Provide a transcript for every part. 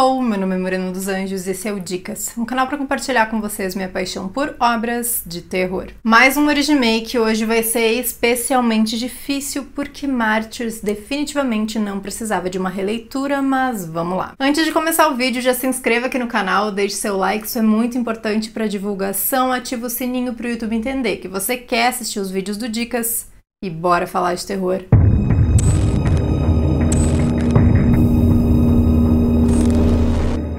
Hello, meu nome é Moreno dos Anjos e esse é o Dicas, um canal para compartilhar com vocês minha paixão por obras de terror. Mais um Origimake que hoje vai ser especialmente difícil porque Martyrs definitivamente não precisava de uma releitura, mas vamos lá. Antes de começar o vídeo, já se inscreva aqui no canal, deixe seu like, isso é muito importante para divulgação, ativa o sininho para o YouTube entender que você quer assistir os vídeos do Dicas e bora falar de terror.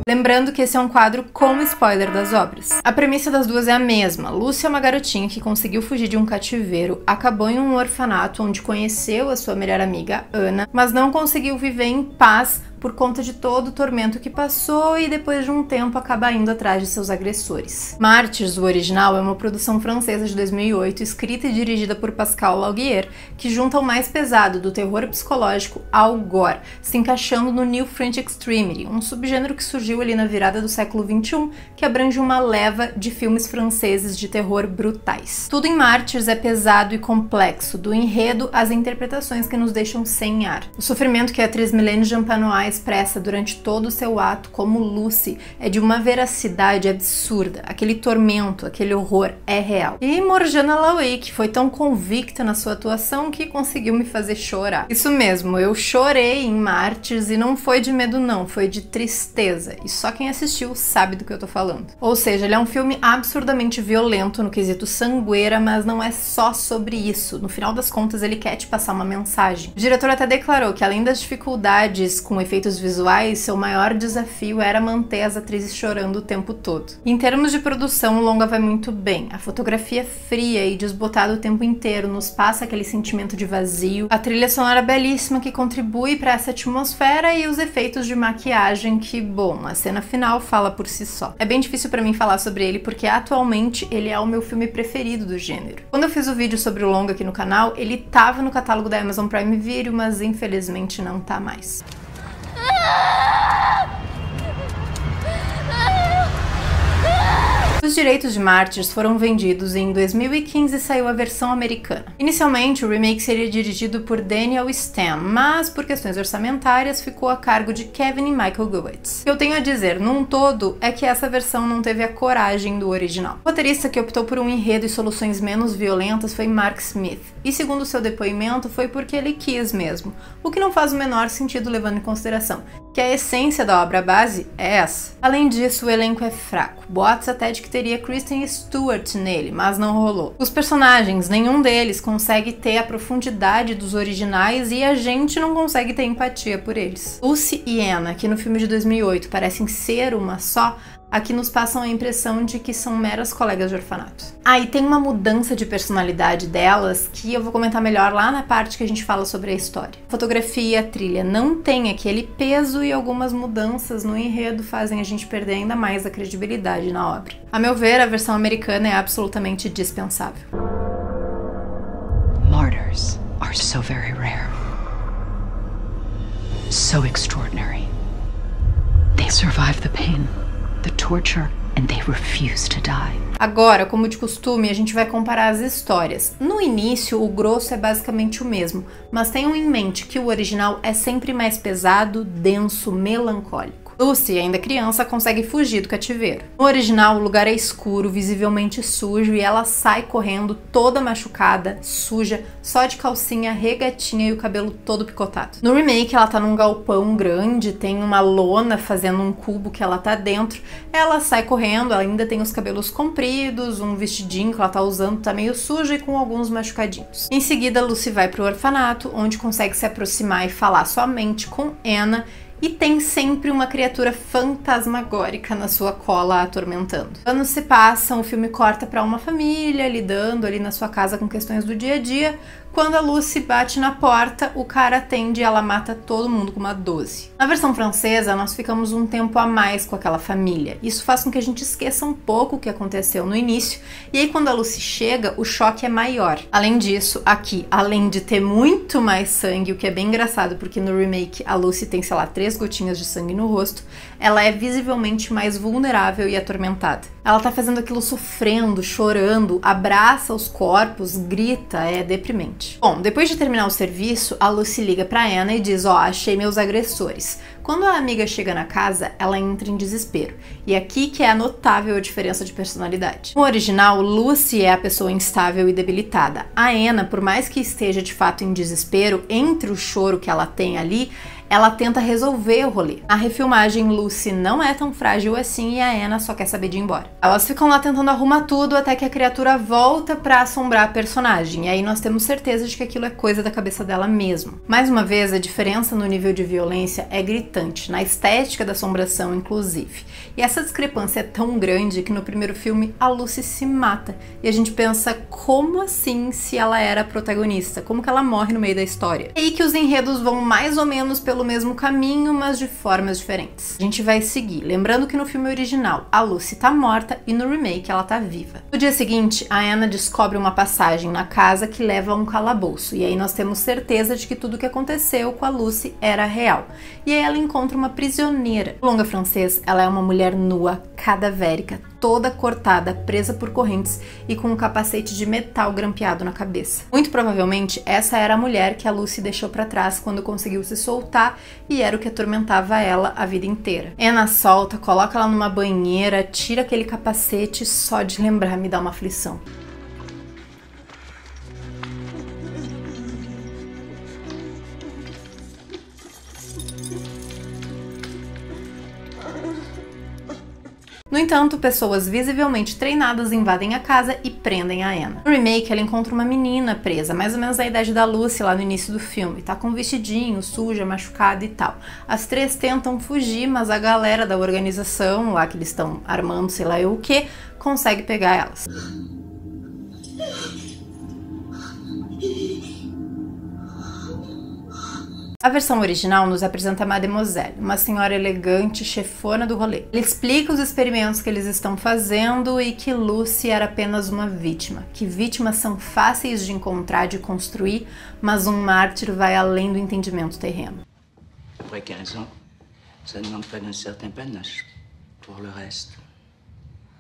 Lembrando que esse é um quadro com spoiler das obras. A premissa das duas é a mesma. Lúcia é uma garotinha que conseguiu fugir de um cativeiro, acabou em um orfanato onde conheceu a sua melhor amiga, Ana, mas não conseguiu viver em paz por conta de todo o tormento que passou e depois de um tempo acaba indo atrás de seus agressores. Martyrs, o original, é uma produção francesa de 2008, escrita e dirigida por Pascal Laugier, que junta o mais pesado do terror psicológico ao gore, se encaixando no New French Extremity, um subgênero que surgiu ali na virada do século 21, que abrange uma leva de filmes franceses de terror brutais. Tudo em Martyrs é pesado e complexo, do enredo às interpretações que nos deixam sem ar. O sofrimento que a atriz Milene Jampanois expressa durante todo o seu ato como Lucy é de uma veracidade absurda. Aquele tormento, aquele horror é real. E Morjana Laway, que foi tão convicta na sua atuação que conseguiu me fazer chorar. Isso mesmo, eu chorei em Martyrs e não foi de medo não, foi de tristeza. E só quem assistiu sabe do que eu tô falando. Ou seja, ele é um filme absurdamente violento no quesito sangueira, mas não é só sobre isso. No final das contas, ele quer te passar uma mensagem. O diretor até declarou que além das dificuldades com efeitos efeitos visuais, seu maior desafio era manter as atrizes chorando o tempo todo. Em termos de produção, o longa vai muito bem. A fotografia fria e desbotada o tempo inteiro nos passa aquele sentimento de vazio. A trilha sonora belíssima que contribui para essa atmosfera e os efeitos de maquiagem que, bom, a cena final fala por si só. É bem difícil para mim falar sobre ele porque atualmente ele é o meu filme preferido do gênero. Quando eu fiz o vídeo sobre o longa aqui no canal, ele tava no catálogo da Amazon Prime Video, mas infelizmente não tá mais. Direitos de Mártires foram vendidos e em 2015 saiu a versão americana. Inicialmente, o remake seria dirigido por Daniel Stan, mas por questões orçamentárias ficou a cargo de Kevin e Michael Gowitz. O que eu tenho a dizer, num todo, é que essa versão não teve a coragem do original. O roteirista que optou por um enredo e soluções menos violentas foi Mark Smith, e segundo seu depoimento, foi porque ele quis mesmo, o que não faz o menor sentido levando em consideração que a essência da obra base é essa. Além disso, o elenco é fraco. Boatos até de que teria Kristen Stewart nele, mas não rolou. Os personagens, nenhum deles consegue ter a profundidade dos originais e a gente não consegue ter empatia por eles. Lucy e Anna, que no filme de 2008 parecem ser uma só, Aqui nos passam a impressão de que são meras colegas de orfanato. Ah, e tem uma mudança de personalidade delas que eu vou comentar melhor lá na parte que a gente fala sobre a história. Fotografia e trilha não tem aquele peso e algumas mudanças no enredo fazem a gente perder ainda mais a credibilidade na obra. A meu ver, a versão americana é absolutamente dispensável. Martyrs are so very rare. So extraordinary. They survive the pain the torture and they refuse to die. Agora, como de costume, a gente vai comparar as histórias. No início, o grosso é basicamente o mesmo, mas tenham em mente que o original é sempre mais pesado, denso, melancólico. Lucy, ainda criança, consegue fugir do cativeiro. No original, o lugar é escuro, visivelmente sujo, e ela sai correndo toda machucada, suja, só de calcinha, regatinha e o cabelo todo picotado. No remake, ela tá num galpão grande, tem uma lona fazendo um cubo que ela tá dentro. Ela sai correndo, ela ainda tem os cabelos compridos, um vestidinho que ela tá usando tá meio sujo e com alguns machucadinhos. Em seguida, Lucy vai pro orfanato, onde consegue se aproximar e falar somente com Anna e tem sempre uma criatura fantasmagórica na sua cola atormentando. Anos se passam, o filme corta para uma família lidando ali na sua casa com questões do dia a dia, quando a Lucy bate na porta, o cara atende e ela mata todo mundo com uma 12. Na versão francesa, nós ficamos um tempo a mais com aquela família. Isso faz com que a gente esqueça um pouco o que aconteceu no início, e aí quando a Lucy chega, o choque é maior. Além disso, aqui, além de ter muito mais sangue, o que é bem engraçado, porque no remake a Lucy tem, sei lá, três gotinhas de sangue no rosto, ela é visivelmente mais vulnerável e atormentada. Ela tá fazendo aquilo sofrendo, chorando, abraça os corpos, grita, é deprimente. Bom, depois de terminar o serviço, a Lucy liga para Anna e diz: "Ó, oh, achei meus agressores". Quando a amiga chega na casa, ela entra em desespero. E é aqui que é notável a diferença de personalidade. No original, Lucy é a pessoa instável e debilitada. A Anna, por mais que esteja de fato em desespero, entre o choro que ela tem ali, ela tenta resolver o rolê. A refilmagem Lucy não é tão frágil assim e a Anna só quer saber de ir embora. Elas ficam lá tentando arrumar tudo até que a criatura volta para assombrar a personagem. E aí nós temos certeza de que aquilo é coisa da cabeça dela mesmo. Mais uma vez, a diferença no nível de violência é gritante, na estética da assombração inclusive. E essa discrepância é tão grande que no primeiro filme a Lucy se mata. E a gente pensa como assim se ela era a protagonista? Como que ela morre no meio da história? E aí que os enredos vão mais ou menos pelo pelo mesmo caminho, mas de formas diferentes. A gente vai seguir, lembrando que no filme original a Lucy tá morta e no remake ela tá viva. No dia seguinte, a Anna descobre uma passagem na casa que leva a um calabouço, e aí nós temos certeza de que tudo o que aconteceu com a Lucy era real. E aí ela encontra uma prisioneira. No longa francês, ela é uma mulher nua, cadavérica, toda cortada, presa por correntes e com um capacete de metal grampeado na cabeça. Muito provavelmente essa era a mulher que a Lucy deixou para trás quando conseguiu se soltar e era o que atormentava ela a vida inteira. Anna solta, coloca ela numa banheira, tira aquele capacete só de lembrar me dá uma aflição. Entanto, pessoas visivelmente treinadas invadem a casa e prendem a Anna. No remake, ela encontra uma menina presa, mais ou menos a idade da Lucy lá no início do filme. Tá com um vestidinho, suja, machucada e tal. As três tentam fugir, mas a galera da organização, lá que eles estão armando sei lá eu o que, consegue pegar elas. A versão original nos apresenta Mademoiselle, uma senhora elegante, chefona do rolê. Ele explica os experimentos que eles estão fazendo e que Lucy era apenas uma vítima, que vítimas são fáceis de encontrar, de construir, mas um mártir vai além do entendimento terreno. Après 15 ans, ça demande pas d'un certain panache. Pour le reste,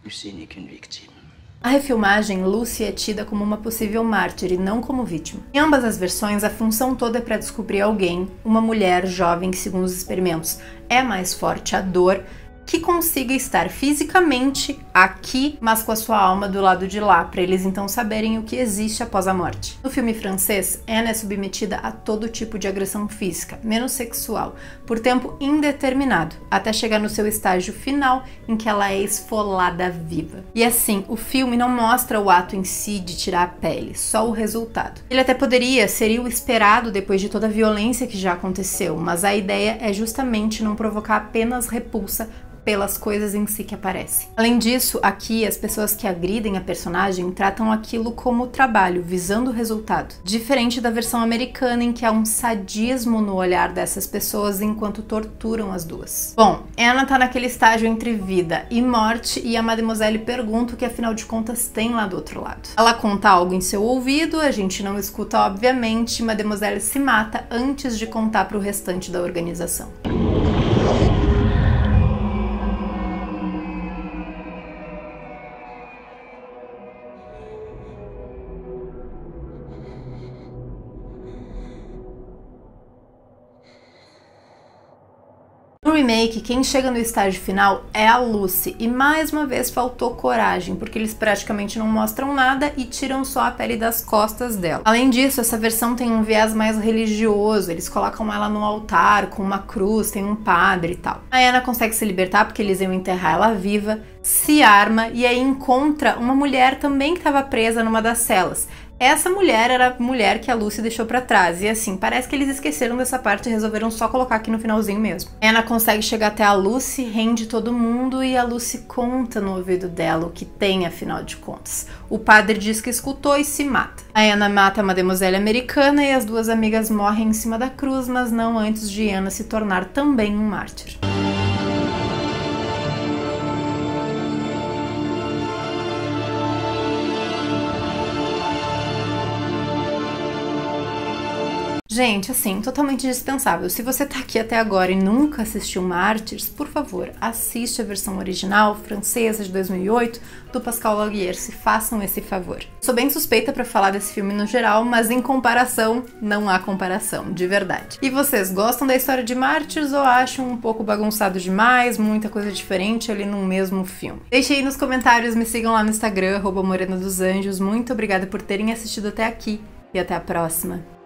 Lucie n'est qu'une victime. A refilmagem, Lucy é tida como uma possível mártir e não como vítima. Em ambas as versões, a função toda é para descobrir alguém, uma mulher jovem que, segundo os experimentos, é mais forte a dor, que consiga estar fisicamente aqui, mas com a sua alma do lado de lá, para eles então saberem o que existe após a morte. No filme francês, Anne é submetida a todo tipo de agressão física, menos sexual, por tempo indeterminado, até chegar no seu estágio final em que ela é esfolada viva. E assim, o filme não mostra o ato em si de tirar a pele, só o resultado. Ele até poderia, seria o esperado depois de toda a violência que já aconteceu, mas a ideia é justamente não provocar apenas repulsa pelas coisas em si que aparecem. Além disso, aqui as pessoas que agridem a personagem tratam aquilo como trabalho, visando o resultado. Diferente da versão americana em que há um sadismo no olhar dessas pessoas enquanto torturam as duas. Bom, Anna tá naquele estágio entre vida e morte e a Mademoiselle pergunta o que afinal de contas tem lá do outro lado. Ela conta algo em seu ouvido, a gente não escuta obviamente, Mademoiselle se mata antes de contar para o restante da organização. No remake, quem chega no estágio final é a Lucy, e mais uma vez faltou coragem, porque eles praticamente não mostram nada e tiram só a pele das costas dela. Além disso, essa versão tem um viés mais religioso, eles colocam ela no altar com uma cruz, tem um padre e tal. A Anna consegue se libertar porque eles iam enterrar ela viva, se arma e aí encontra uma mulher também que estava presa numa das celas. Essa mulher era a mulher que a Lucy deixou para trás. E assim, parece que eles esqueceram dessa parte e resolveram só colocar aqui no finalzinho mesmo. Anna consegue chegar até a Lucy, rende todo mundo e a Lucy conta no ouvido dela o que tem, afinal de contas. O padre diz que escutou e se mata. A Anna mata a mademoiselle americana e as duas amigas morrem em cima da cruz, mas não antes de Anna se tornar também um mártir. Gente, assim, totalmente dispensável. Se você tá aqui até agora e nunca assistiu Mártires, por favor, assiste a versão original francesa de 2008 do Pascal Laugier, se façam esse favor. Sou bem suspeita para falar desse filme no geral, mas em comparação, não há comparação, de verdade. E vocês gostam da história de Mártires ou acham um pouco bagunçado demais, muita coisa diferente ali no mesmo filme? Deixe aí nos comentários, me sigam lá no Instagram, Morena dos Anjos. Muito obrigada por terem assistido até aqui e até a próxima.